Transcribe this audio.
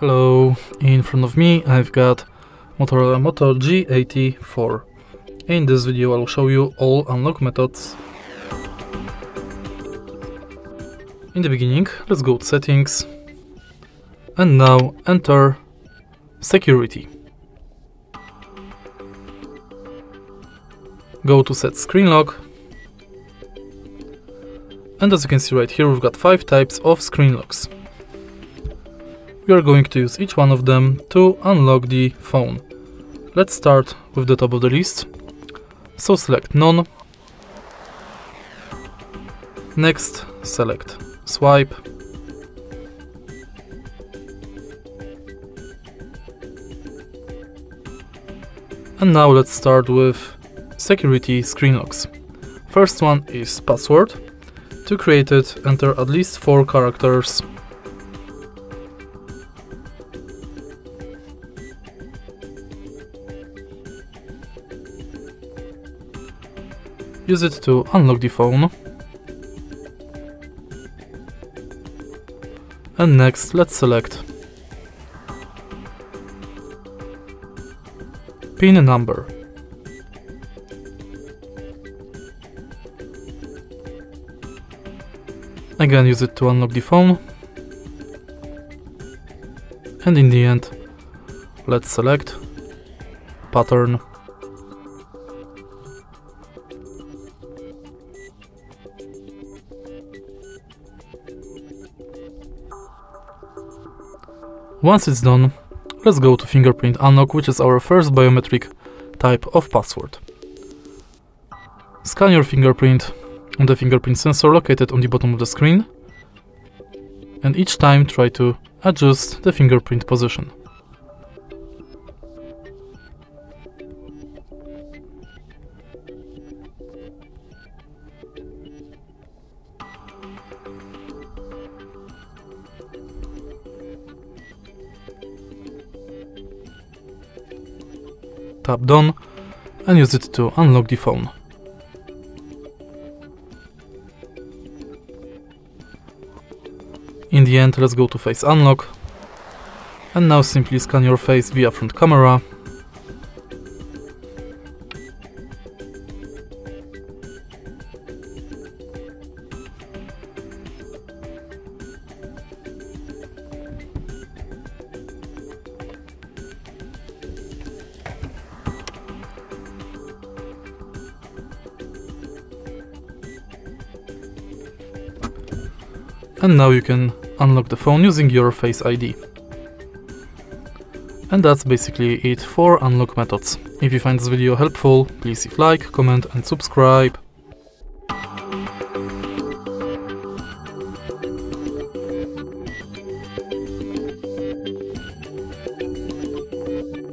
Hello, in front of me I've got Motorola Moto G84. In this video I'll show you all unlock methods. In the beginning, let's go to settings and now enter security. Go to set screen lock and as you can see right here we've got 5 types of screen locks we are going to use each one of them to unlock the phone. Let's start with the top of the list. So select none. Next select swipe. And now let's start with security screen locks. First one is password. To create it, enter at least 4 characters Use it to unlock the phone. And next, let's select PIN number. Again, use it to unlock the phone. And in the end, let's select pattern. Once it's done, let's go to fingerprint unlock, which is our first biometric type of password. Scan your fingerprint on the fingerprint sensor located on the bottom of the screen, and each time try to adjust the fingerprint position. Tap done and use it to unlock the phone. In the end, let's go to face unlock and now simply scan your face via front camera and now you can unlock the phone using your Face ID. And that's basically it for unlock methods. If you find this video helpful, please leave like, comment and subscribe.